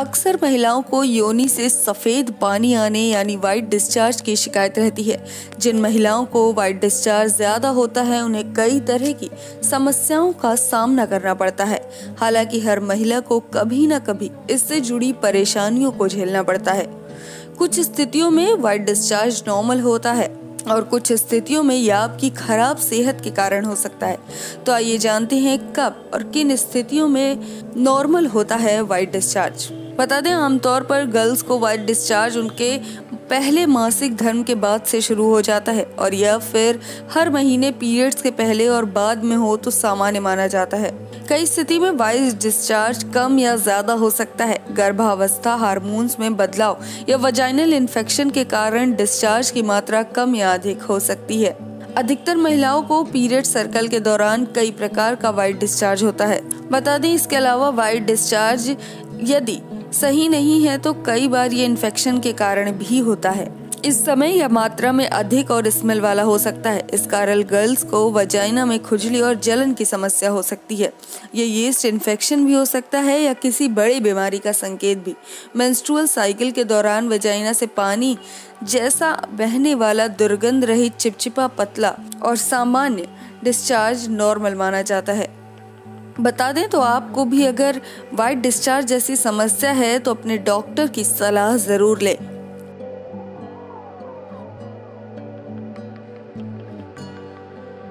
अक्सर महिलाओं को योनि से सफ़ेद पानी आने यानी वाइट डिस्चार्ज की शिकायत रहती है। जिन महिलाओं को वाइट डिस्चार्ज ज़्यादा होता है, उन्हें कई तरह की समस्याओं का सामना करना पड़ता है। हालाँकि हर महिला को कभी न कभी इससे जुड़ी परेशानियों को झेलना पड़ता है। कुछ स्थितियों में वाइट डिस्चार्ज नॉर्मल होता है और कुछ स्थितियों में यह आपकी खराब सेहत के कारण हो सकता है। तो आइए जानते हैं कब और किन स्थितियों में नॉर्मल होता है वाइट डिस्चार्ज बता दें, आमतौर पर गर्ल्स को वाइट डिस्चार्ज उनके पहले मासिक धर्म के बाद से शुरू हो जाता है और यह फिर हर महीने पीरियड्स के पहले और बाद में हो तो सामान्य माना जाता है। कई स्थिति में वाइस डिस्चार्ज कम या ज़्यादा हो सकता है। गर्भावस्था, हार्मोन्स में बदलाव या वजाइनल इन्फेक्शन के कारण डिस्चार्ज की मात्रा कम या अधिक हो सकती है। अधिकतर महिलाओं को पीरियड सर्कल के दौरान कई प्रकार का वाइट डिस्चार्ज होता है। बता दें, इसके अलावा वाइट डिस्चार्ज यदि सही नहीं है तो कई बार ये इन्फेक्शन के कारण भी होता है। इस समय यह मात्रा में अधिक और स्मेल वाला हो सकता है। इस कारण गर्ल्स को वजाइना में खुजली और जलन की समस्या हो सकती है। ये यीस्ट इन्फेक्शन भी हो सकता है या किसी बड़ी बीमारी का संकेत भी। मेंस्ट्रुअल साइकिल के दौरान वजाइना से पानी जैसा बहने वाला दुर्गंध रहित चिपचिपा पतला और सामान्य डिस्चार्ज नॉर्मल माना जाता है। बता दें तो आपको भी अगर वाइट डिस्चार्ज जैसी समस्या है तो अपने डॉक्टर की सलाह ज़रूर लें।